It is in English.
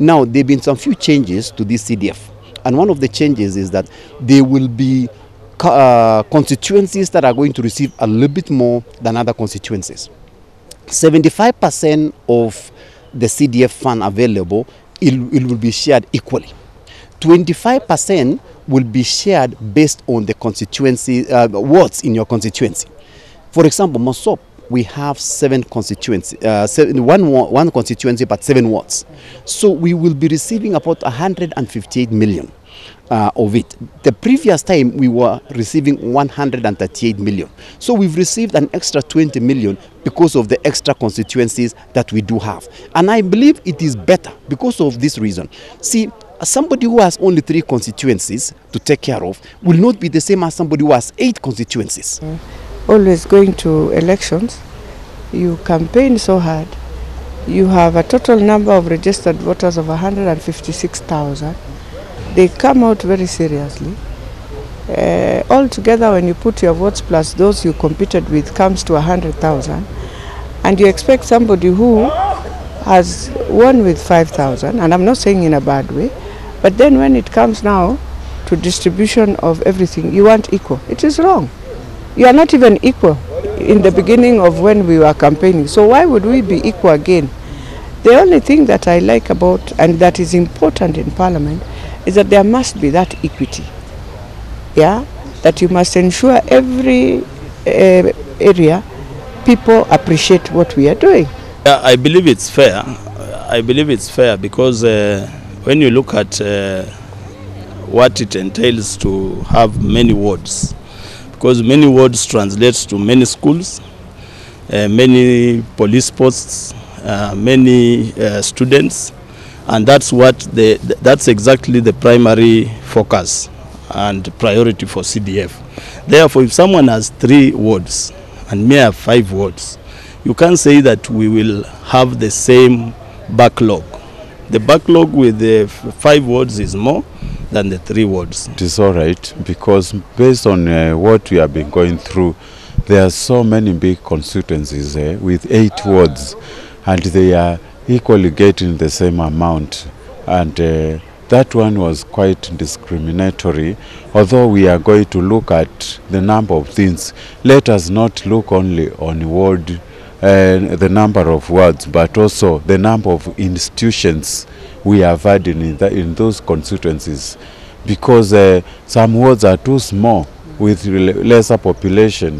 Now, there have been some few changes to this CDF. And one of the changes is that there will be uh, constituencies that are going to receive a little bit more than other constituencies. 75% of the CDF fund available, it, it will be shared equally. 25% will be shared based on the constituency, uh, wards in your constituency. For example, Mosop, we have seven constituency, uh, seven, one, one constituency, but seven wards. So we will be receiving about 158 million uh, of it. The previous time we were receiving 138 million. So we've received an extra 20 million because of the extra constituencies that we do have. And I believe it is better because of this reason. See, somebody who has only three constituencies to take care of will not be the same as somebody who has eight constituencies. Always going to elections, you campaign so hard, you have a total number of registered voters of 156,000. They come out very seriously. Uh, altogether, when you put your votes plus those you competed with, comes to 100,000. And you expect somebody who has won with 5,000, and I'm not saying in a bad way, but then when it comes now to distribution of everything, you want equal. It is wrong. You are not even equal in the beginning of when we were campaigning. So why would we be equal again? The only thing that I like about and that is important in Parliament is that there must be that equity. Yeah, that you must ensure every uh, area people appreciate what we are doing. Yeah, I believe it's fair. I believe it's fair because uh, when you look at uh, what it entails to have many wards, because many wards translates to many schools, uh, many police posts, uh, many uh, students, and that's what the that's exactly the primary focus and priority for CDF. Therefore, if someone has three wards and may have five wards, you can't say that we will have the same backlog. The backlog with the five wards is more than the three wards. It is all right because based on uh, what we have been going through, there are so many big constituencies uh, with eight wards, and they are equally getting the same amount. And uh, that one was quite discriminatory. Although we are going to look at the number of things, let us not look only on ward. Uh, the number of words but also the number of institutions we have had in, the, in those constituencies because uh, some words are too small with lesser population.